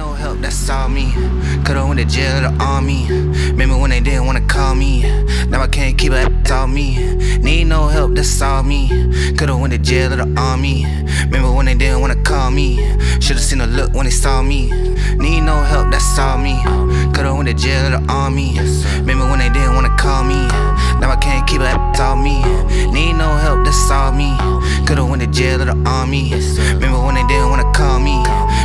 no help, that's all me. Could've went to jail or the army. Remember when they didn't wanna call me? Now I can't keep it, that's all me. Need no help, that's all me. Could've went to jail or the army. Remember when they didn't wanna call me? Should've seen a look when they saw me. Need no help, that's all me. Could've went to jail or the army. Remember when they didn't wanna call me? Now I can't keep it, that's all me. Need no help, that's all me. Could've went to jail or the army. Remember when they didn't wanna call me?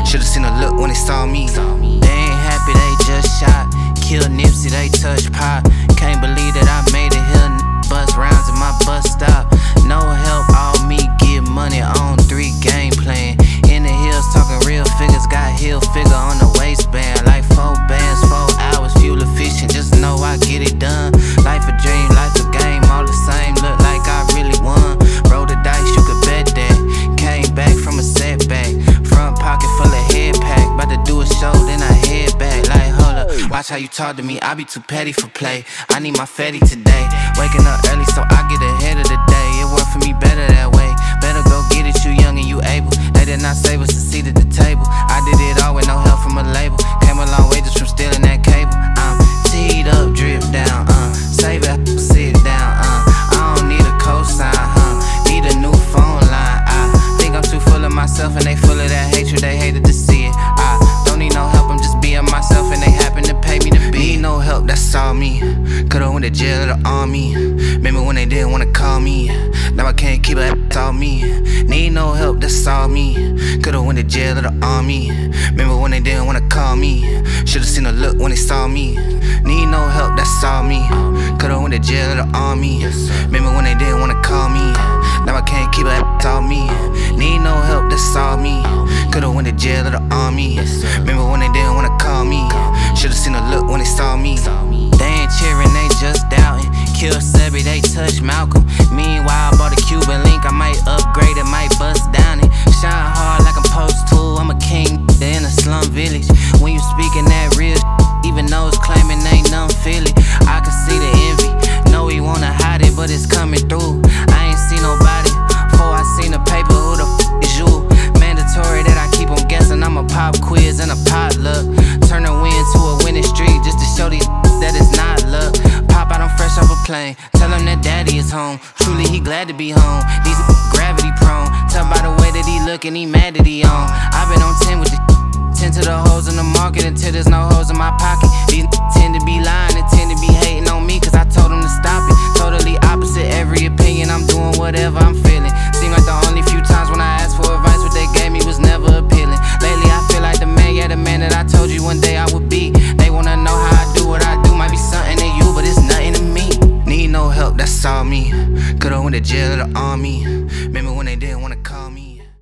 Should've seen a when they saw me. They ain't happy, they just shot. Killed Nipsey, they touch pop. Can't believe watch how you talk to me. I be too petty for play. I need my fatty today. Waking up early so I get ahead of the day. It worked for me better that way. Better go get it, you young and you able. They did not save us to the army. Remember when they didn't wanna call me? Now I can't keep it, that's all me. Need no help, that's all me. Could've went to jail or the army. Remember when they didn't wanna call me? Should've seen a look when they saw me. Need no help, that's all me. Could've went to jail or the army. Remember when they didn't wanna call me? Now I can't keep it, that's all me. Need no help, that's all me. Could've went to jail or the army. Remember when they didn't wanna call me? Should've seen a look when they saw me. They ain't cheering, touch Malcolm. Meanwhile, I bought a Cuban link. I might upgrade it, might bust down it. Shine hard like I'm supposed. I'm a king in a slum village. When you speaking that real, even those claiming ain't none feel it. I can see the envy. Know he wanna hide it, but it's coming through. I ain't seen nobody. Before I seen the paper, who the f is you? Mandatory that I keep on guessing. I'm a pop quiz and a potluck. Tell him that daddy is home. Truly, he glad to be home. These gravity prone. Tell by the way that he looking, he mad that he on. I've been on 10 with the 10 to the hoes in the market until there's no hoes in my pocket. These tend to be lying and tend to be hating on me cause I told them to stop it. Totally opposite every opinion, I'm doing whatever I'm went to jail the army. Remember when they didn't wanna call me?